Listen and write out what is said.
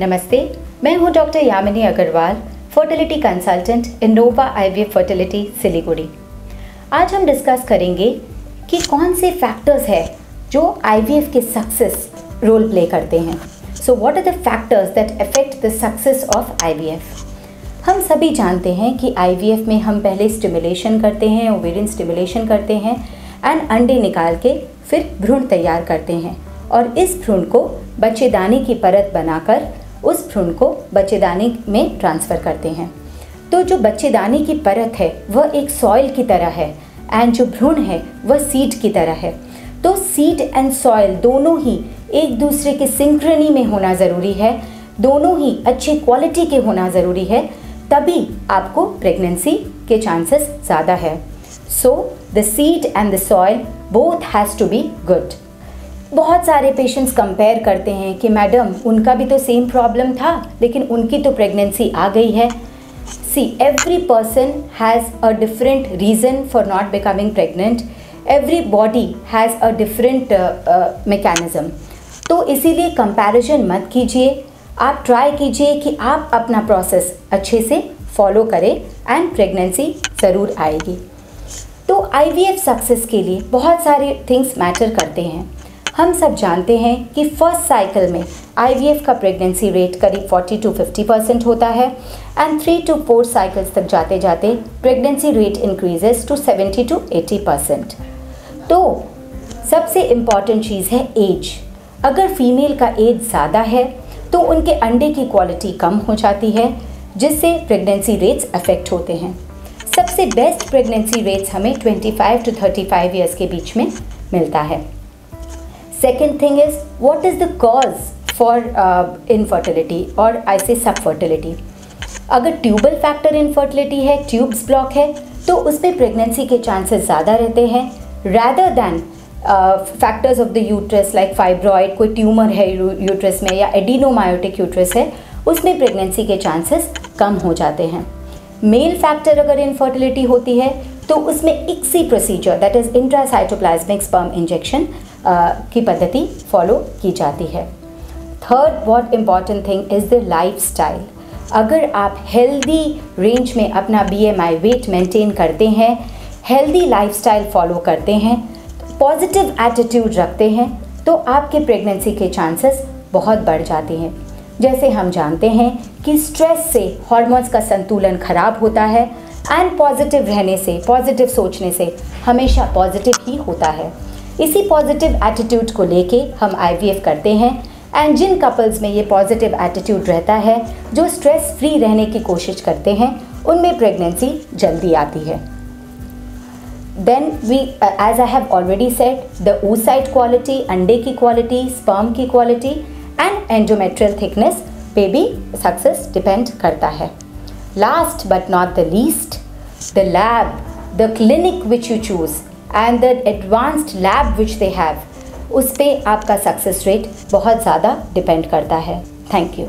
नमस्ते, मैं हूँ doctor Yamini Agarwal fertility consultant Innova IVF fertility Siliguri. आज हम डिस्कस करेंगे कि कौन से फैक्टर्स है जो आईवीएफ के सक्सेस रोल प्ले करते हैं। So what are the factors that affect the success of IVF हम सभी जानते हैं कि आईवीएफ में हम पहले स्टिमुलेशन करते हैं ओवेरियन स्टिमुलेशन करते हैं एंड अंडे निकाल के फिर भ्रूण तैयार करते हैं। और इस भ्रूण को बच्चेदानी की परत बनाकर उस भ्रूण को बच्चेदानी में ट्रांसफ़र करते हैं। तो जो बच्चेदानी की परत है, वह एक सॉइल की तरह है एंड जो भ्रूण है, वह सीड की तरह है। तो सीड एंड सॉइल दोनों ही एक दूसरे के सिंक्रनी में होना ज़रूरी है, दोनों ही अच्छी क्वालिटी के होना ज़रूरी है, तभी आपको प्रेगनेंसी के चांसेस ज़्यादा है। So the seed and the soil both has to be good बहुत सारे पेशेंट्स कंपेयर करते हैं कि मैडम, उनका भी तो सेम प्रॉब्लम था, लेकिन उनकी तो प्रेगनेंसी आ गई है। See every person has a different reason for not becoming pregnant every body has a different mechanism तो इसीलिए कंपैरिजन मत कीजिए। आप ट्राई कीजिए कि आप अपना प्रोसेस अच्छे से फॉलो करें एंड प्रेगनेंसी ज़रूर आएगी। तो आईवीएफ सक्सेस के लिए बहुत सारे थिंग्स मैटर करते हैं। हम सब जानते हैं कि फ़र्स्ट साइकिल में आईवीएफ का प्रेगनेंसी रेट करीब 40 टू 50 परसेंट होता है and three to four cycles तक जाते जाते pregnancy rate increases to 70 to 80 percent तो सबसे इंपॉर्टेंट चीज़ है एज अगर फीमेल का एज ज़्यादा है तो उनके अंडे की क्वालिटी कम हो जाती है, जिससे प्रेगनेंसी रेट्स अफेक्ट होते हैं. सबसे बेस्ट प्रेगनेंसी रेट्स हमें 25 टू 35 ईयर्स के बीच में मिलता है। Second thing is what is the cause for uh, infertility? Or I say subfertility. अगर ट्यूबल फैक्टर इनफर्टिलिटी है ट्यूब्स ब्लॉक है तो उसमें प्रेगनेंसी के चांसेस ज़्यादा रहते हैं। Rather than factors of the uterus like fibroid कोई ट्यूमर है यूट्रस में या एडिनोमायोटिक यूट्रस है उसमें प्रेगनेंसी के चांसेस कम हो जाते हैं। मेल फैक्टर अगर इनफर्टिलिटी होती है तो उसमें ICSI procedure that is intracytoplasmic sperm injection की पद्धति फॉलो की जाती है। Third what important thing is the lifestyle अगर आप हेल्दी रेंज में अपना B M I weight maintain करते हैं हेल्दी लाइफ स्टाइल फॉलो करते हैं पॉजिटिव एटीट्यूड रखते हैं तो आपके प्रेगनेंसी के चांसेस बहुत बढ़ जाते हैं। जैसे हम जानते हैं कि स्ट्रेस से हॉर्मोन्स का संतुलन खराब होता है एंड पॉजिटिव रहने से पॉजिटिव सोचने से हमेशा पॉजिटिव ही होता है। इसी पॉजिटिव एटीट्यूड को लेके हम आईवीएफ करते हैं। एंड जिन कपल्स में ये पॉजिटिव एटीट्यूड रहता है, जो स्ट्रेस फ्री रहने की कोशिश करते हैं, उनमें प्रेगनेंसी जल्दी आती है। Then we as I have already set the oocyte quality अंडे की क्वालिटी स्पर्म की क्वालिटी एंड एंडोमेट्रियल थिकनेस पे भी सक्सेस डिपेंड करता है। Last but not the least the lab the clinic which you choose and the advanced lab which they have उस पर आपका सक्सेस रेट बहुत ज़्यादा डिपेंड करता है। Thank you